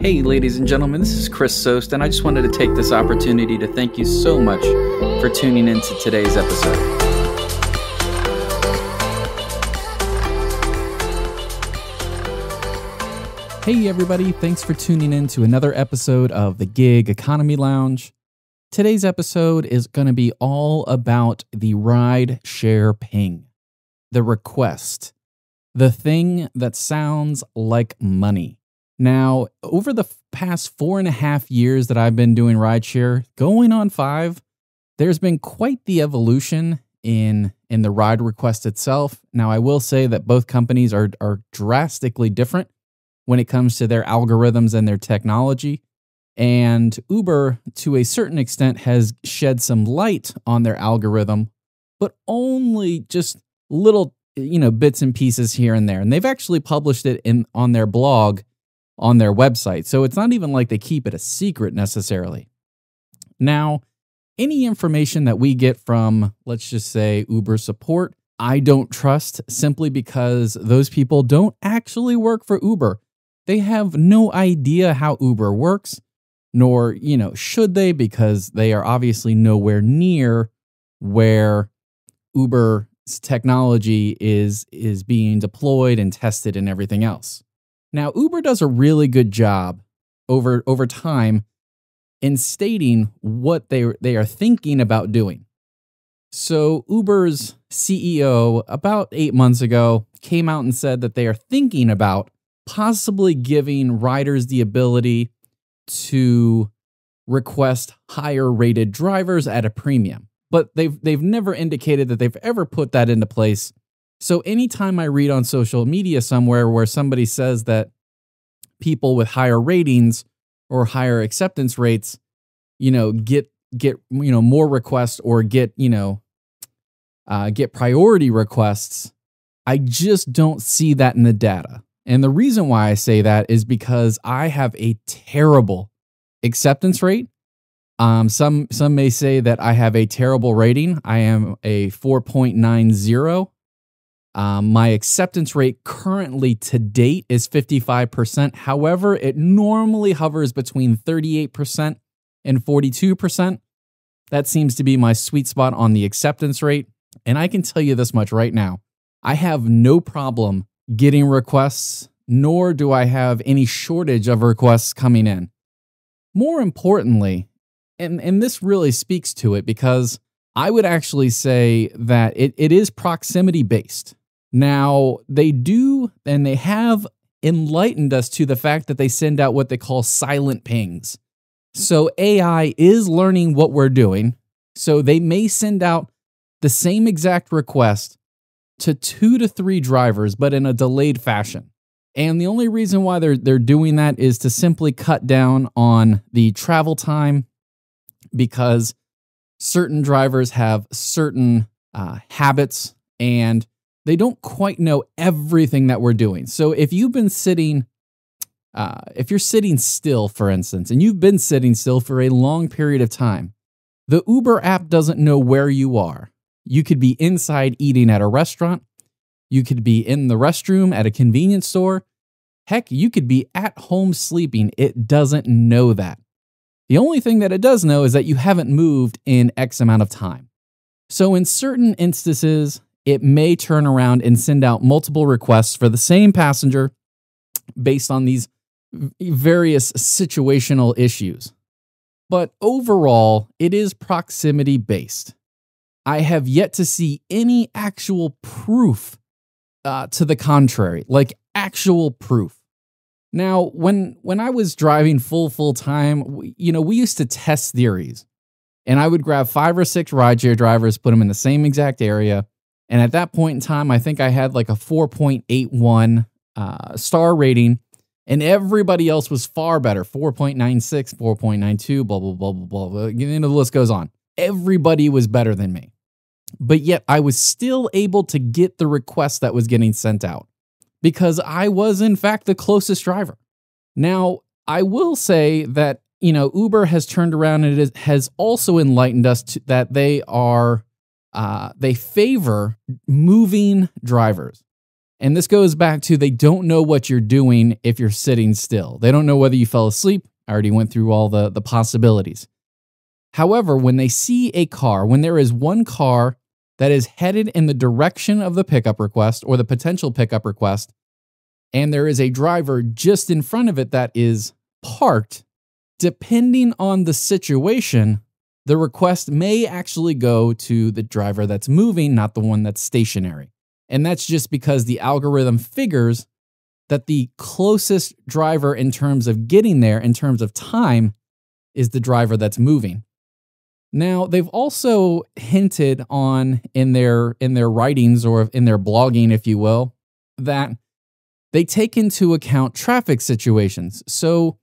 Hey, ladies and gentlemen, this is Chris Sost, and I just wanted to take this opportunity to thank you so much for tuning in to today's episode. Hey, everybody, thanks for tuning in to another episode of the Gig Economy Lounge. Today's episode is going to be all about the ride share ping, the request, the thing that sounds like money. Now, over the past four and a half years that I've been doing rideshare, going on five, there's been quite the evolution in in the ride request itself. Now, I will say that both companies are are drastically different when it comes to their algorithms and their technology. And Uber, to a certain extent, has shed some light on their algorithm, but only just little, you know, bits and pieces here and there. And they've actually published it in on their blog on their website. So it's not even like they keep it a secret necessarily. Now, any information that we get from, let's just say, Uber support, I don't trust simply because those people don't actually work for Uber. They have no idea how Uber works, nor, you know, should they because they are obviously nowhere near where Uber's technology is is being deployed and tested and everything else. Now, Uber does a really good job over over time in stating what they they are thinking about doing. So, Uber's CEO about 8 months ago came out and said that they are thinking about possibly giving riders the ability to request higher rated drivers at a premium. But they've they've never indicated that they've ever put that into place so anytime I read on social media somewhere where somebody says that people with higher ratings or higher acceptance rates, you know, get get you know more requests or get you know uh, get priority requests, I just don't see that in the data. And the reason why I say that is because I have a terrible acceptance rate. Um, some some may say that I have a terrible rating. I am a 4.90 um, my acceptance rate currently to date is 55%. However, it normally hovers between 38% and 42%. That seems to be my sweet spot on the acceptance rate. And I can tell you this much right now I have no problem getting requests, nor do I have any shortage of requests coming in. More importantly, and, and this really speaks to it because I would actually say that it, it is proximity based. Now, they do and they have enlightened us to the fact that they send out what they call silent pings. So AI is learning what we're doing. So they may send out the same exact request to two to three drivers, but in a delayed fashion. And the only reason why they're they're doing that is to simply cut down on the travel time because certain drivers have certain uh, habits and they don't quite know everything that we're doing. So if you've been sitting, uh, if you're sitting still, for instance, and you've been sitting still for a long period of time, the Uber app doesn't know where you are. You could be inside eating at a restaurant. You could be in the restroom at a convenience store. Heck, you could be at home sleeping. It doesn't know that. The only thing that it does know is that you haven't moved in X amount of time. So, in certain instances, it may turn around and send out multiple requests for the same passenger based on these various situational issues. But overall, it is proximity based. I have yet to see any actual proof uh, to the contrary, like actual proof. Now, when when I was driving full full time, you know, we used to test theories, and I would grab five or six rideshare drivers, put them in the same exact area, and at that point in time, I think I had like a 4.81 uh, star rating, and everybody else was far better 4.96, 4.92, blah, blah, blah, blah, blah. You know, the list goes on. Everybody was better than me. But yet I was still able to get the request that was getting sent out because I was, in fact, the closest driver. Now, I will say that, you know, Uber has turned around and has also enlightened us to, that they are uh, they favor moving drivers. And this goes back to they don't know what you're doing if you're sitting still. They don't know whether you fell asleep. I already went through all the, the possibilities. However, when they see a car, when there is one car that is headed in the direction of the pickup request or the potential pickup request, and there is a driver just in front of it that is parked, depending on the situation, the request may actually go to the driver that's moving, not the one that's stationary. And that's just because the algorithm figures that the closest driver in terms of getting there, in terms of time, is the driver that's moving. Now, they've also hinted on in their in their writings or in their blogging if you will, that they take into account traffic situations. So,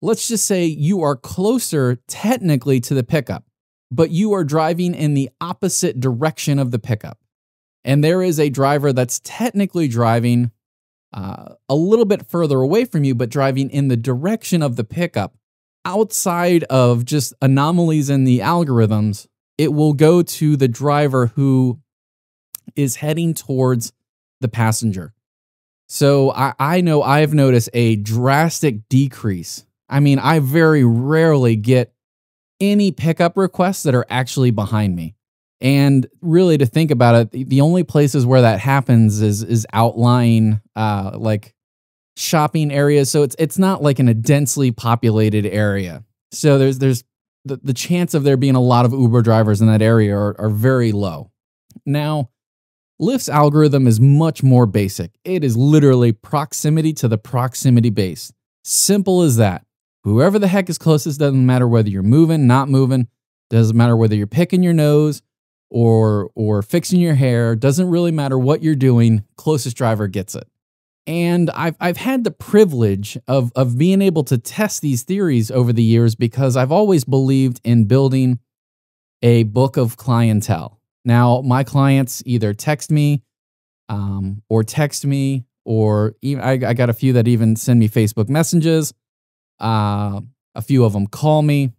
let's just say you are closer technically to the pickup, but you are driving in the opposite direction of the pickup. And there is a driver that's technically driving uh, a little bit further away from you, but driving in the direction of the pickup outside of just anomalies in the algorithms, it will go to the driver who is heading towards the passenger. So I, I know I've noticed a drastic decrease. I mean, I very rarely get any pickup requests that are actually behind me. And really, to think about it, the only places where that happens is is outlying, uh, like shopping areas. So it's it's not like in a densely populated area. So there's there's the, the chance of there being a lot of Uber drivers in that area are, are very low. Now, Lyft's algorithm is much more basic. It is literally proximity to the proximity base. Simple as that. Whoever the heck is closest doesn't matter whether you're moving, not moving, doesn't matter whether you're picking your nose or or fixing your hair, doesn't really matter what you're doing, closest driver gets it. And I've, I've had the privilege of, of being able to test these theories over the years because I've always believed in building a book of clientele. Now, my clients either text me um, or text me, or even, I, I, got a few that even send me Facebook messages. Uh, a few of them call me.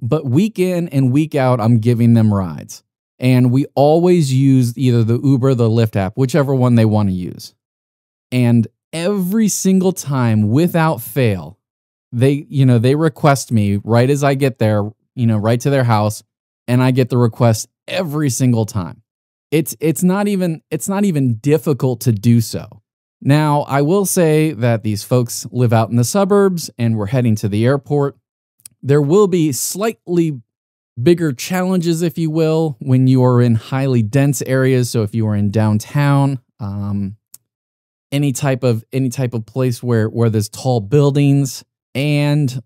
But week in and week out, I'm giving them rides. And we always use either the Uber, the Lyft app, whichever one they want to use. And every single time without fail, they, you know, they request me right as I get there, you know, right to their house, and I get the request every single time. It's it's not even it's not even difficult to do so. Now, I will say that these folks live out in the suburbs and we're heading to the airport. There will be slightly bigger challenges, if you will, when you are in highly dense areas. So if you are in downtown, um, any type of any type of place where where there's tall buildings and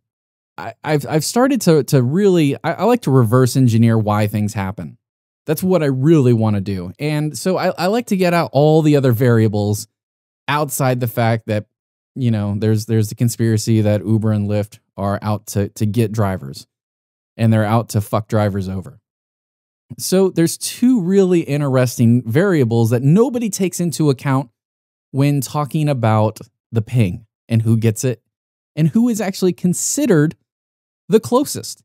I, have I've started to to really I, I, like to reverse engineer why things happen. That's what I really want to do, and so I, I like to get out all the other variables outside the fact that you know there's there's the conspiracy that Uber and Lyft are out to to get drivers, and they're out to fuck drivers over. So there's two really interesting variables that nobody takes into account when talking about the ping and who gets it and who is actually considered the closest.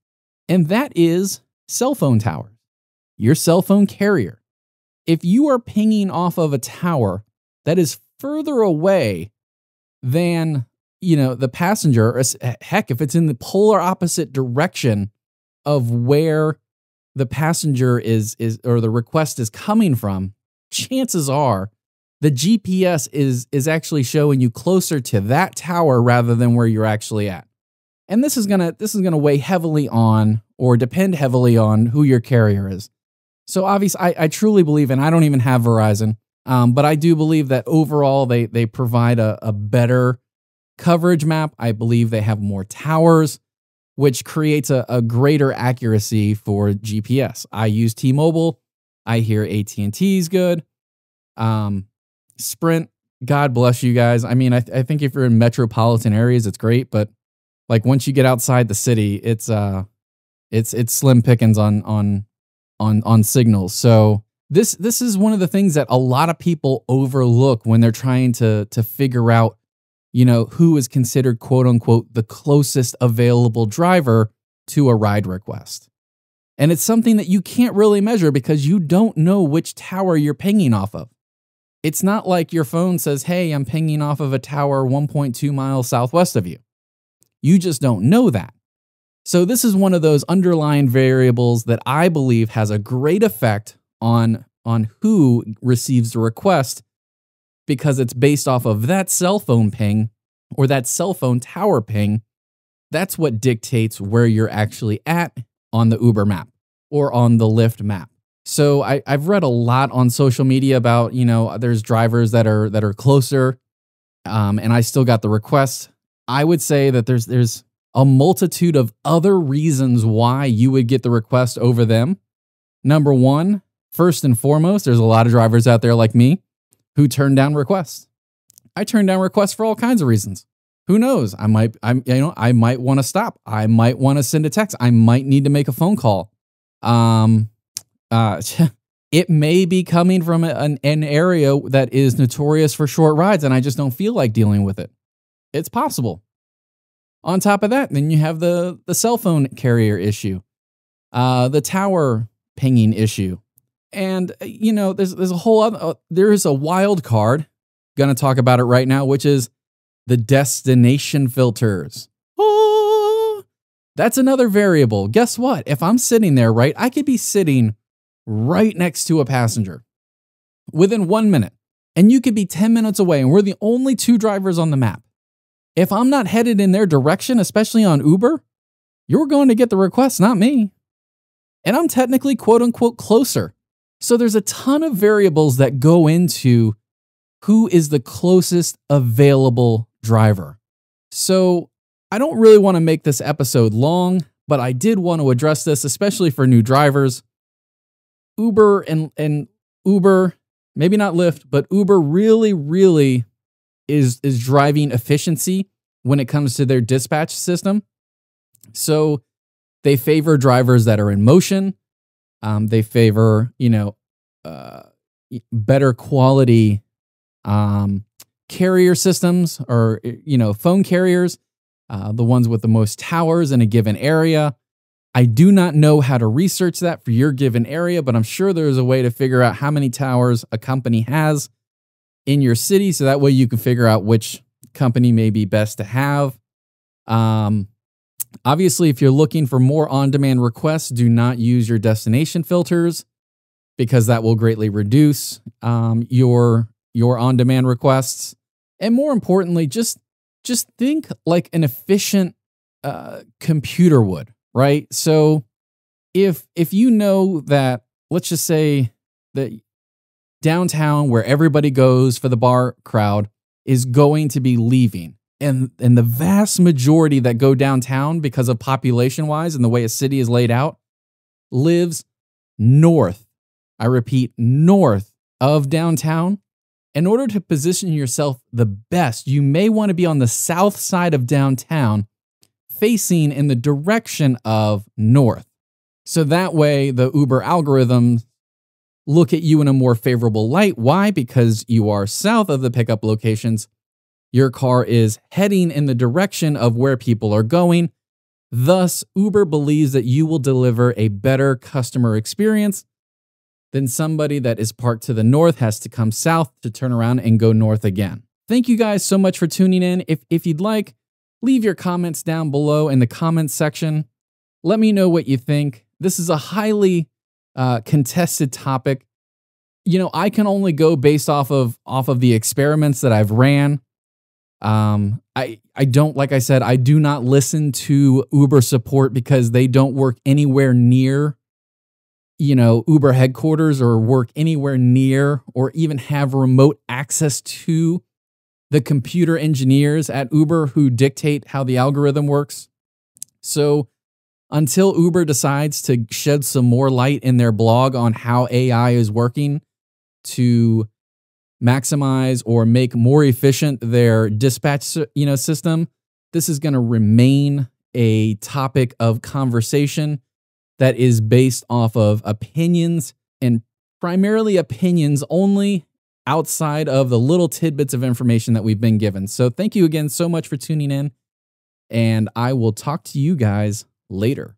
And that is cell phone towers, your cell phone carrier. If you are pinging off of a tower that is further away than you know the passenger or heck if it's in the polar opposite direction of where the passenger is is or the request is coming from chances are the GPS is is actually showing you closer to that tower rather than where you're actually at. And this is gonna this is gonna weigh heavily on or depend heavily on who your carrier is. So obviously, I, I truly believe, and I don't even have Verizon, um, but I do believe that overall they they provide a, a better coverage map. I believe they have more towers, which creates a, a greater accuracy for GPS. I use T-Mobile. I hear AT&T is good. Um, Sprint, God bless you guys. I mean, I, th- I think if you're in metropolitan areas, it's great, but like once you get outside the city, it's uh, it's it's slim pickings on on on on signals. So this this is one of the things that a lot of people overlook when they're trying to to figure out, you know, who is considered quote unquote the closest available driver to a ride request. And it's something that you can't really measure because you don't know which tower you're pinging off of. It's not like your phone says, hey, I'm pinging off of a tower 1.2 miles southwest of you. You just don't know that. So, this is one of those underlying variables that I believe has a great effect on, on who receives the request because it's based off of that cell phone ping or that cell phone tower ping. That's what dictates where you're actually at on the Uber map or on the Lyft map. So I, I've read a lot on social media about, you know, there's drivers that are that are closer. Um, and I still got the request. I would say that there's there's a multitude of other reasons why you would get the request over them. Number one, first and foremost, there's a lot of drivers out there like me who turn down requests. I turn down requests for all kinds of reasons. Who knows? I might I'm you know, I might want to stop. I might want to send a text. I might need to make a phone call. Um uh it may be coming from an, an area that is notorious for short rides and I just don't feel like dealing with it. It's possible. On top of that, then you have the the cell phone carrier issue, uh, the tower pinging issue, and uh, you know there's there's a whole other uh, there is a wild card. Gonna talk about it right now, which is the destination filters. Oh, that's another variable. Guess what? If I'm sitting there, right, I could be sitting right next to a passenger within one minute, and you could be 10 minutes away, and we're the only two drivers on the map. If I'm not headed in their direction, especially on Uber, you're going to get the request, not me. And I'm technically quote unquote closer. So there's a ton of variables that go into who is the closest available driver. So I don't really want to make this episode long, but I did want to address this, especially for new drivers. Uber and, and Uber, maybe not Lyft, but Uber really, really is is driving efficiency when it comes to their dispatch system. So they favor drivers that are in motion. Um, they favor you know uh, better quality um, carrier systems or you know phone carriers, uh, the ones with the most towers in a given area. I do not know how to research that for your given area, but I'm sure there's a way to figure out how many towers a company has in your city so that way you can figure out which company may be best to have. Um, obviously, if you're looking for more on demand requests, do not use your destination filters because that will greatly reduce um, your your on demand requests. And more importantly, just just think like an efficient uh, computer would, right? So if if you know that, let's just say that downtown where everybody goes for the bar crowd is going to be leaving. And, and the vast majority that go downtown because of population wise and the way a city is laid out lives north. I repeat, north of downtown. In order to position yourself the best, you may want to be on the south side of downtown, facing in the direction of north. So that way, the Uber algorithm look at you in a more favorable light. Why? Because you are south of the pickup locations. Your car is heading in the direction of where people are going. Thus, Uber believes that you will deliver a better customer experience than somebody that is parked to the north has to come south to turn around and go north again. Thank you guys so much for tuning in. If, if you'd like, leave your comments down below in the comments section. Let me know what you think. This is a highly uh, contested topic. You know, I can only go based off of off of the experiments that I've ran. Um, I I don't like I said I do not listen to Uber support because they don't work anywhere near you know Uber headquarters or work anywhere near or even have remote access to the computer engineers at Uber who dictate how the algorithm works. So until Uber decides to shed some more light in their blog on how AI is working to maximize or make more efficient their dispatch you know system this is going to remain a topic of conversation that is based off of opinions and primarily opinions only outside of the little tidbits of information that we've been given. So thank you again so much for tuning in and I will talk to you guys later.